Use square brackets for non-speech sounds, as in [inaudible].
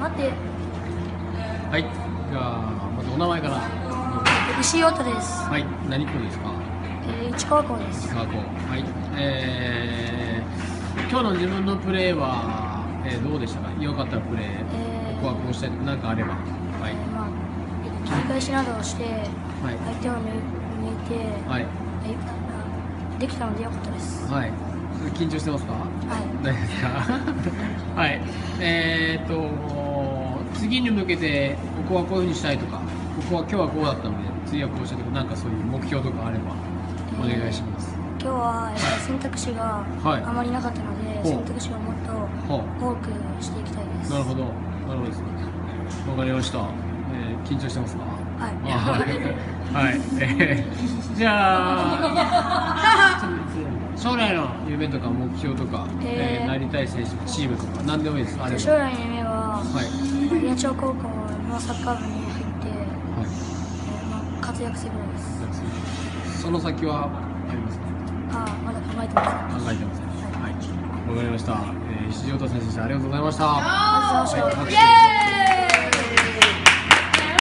待って。はい。じゃあまずお名前から。石井陽太です、はい。何校ですか？えー、市川校です。石川校はい。えー、今日の自分のプレーは、えー、どうでしたか？良かったプレー、えーここはこうしたいとか何かあれば。はい。えーまあえー切り返しなどをしてはい。相手を見見て、はい。えーできたので良かったです。はい。緊張してますか？はい。大丈夫ですか？[laughs] はい。えー、次に向けてここはこういうふうにしたいとかここは今日はこうだったので次はこうしたいとかなんかそういう目標とかあればお願いします、今日は、えー選択肢がはい。あまりなかったので、ほう。選択肢をもっとは多くしていきたいです。なるほど。なるほどです。ねわかりました、えー、緊張してますか？はい。あはい、はい。えー、じゃあ [laughs] 将来の夢とか目標とか、ええーーなりたい選手チームとか何でもいいです。将来の夢ははい八千高校のサッカー部に入って、はい。えーまあ、活躍するのです。その先はありますか？あーまだ考えてません考えてませんはい。わかりました、えー、石井太選手でしたありがとうございました。ありがとうございました